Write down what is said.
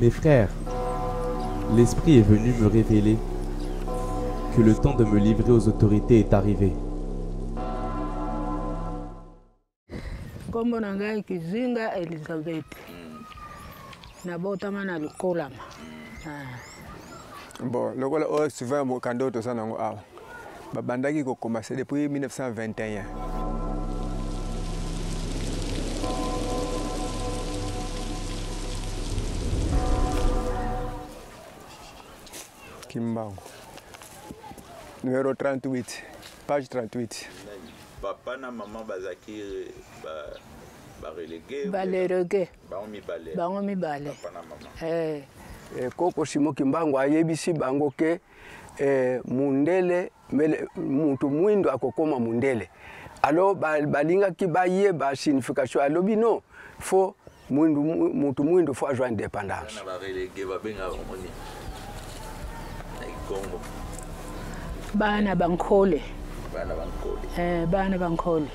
Mes frères, l'Esprit est venu me révéler que le temps de me livrer aux autorités est arrivé. nkombo na ngai kizinga elizabeth nabotama na lukolama ah. bon lokola oyo suivant ya mokanda oyo toza nango awa babandaki kokomasa depuis 1921 kimbangu numero 38 page 38 papa na mama bazalaki barelege bango mibale eh. eh, koko simo kimbangu ayebisi bango ke eh, mundele mele, mutu mwindo akokoma mundele alors balingaki ba bayeba signification alobi no fo mwindu, mutu mwindo fo azwa indépendance bana bankole bana bankole eh, bana bankole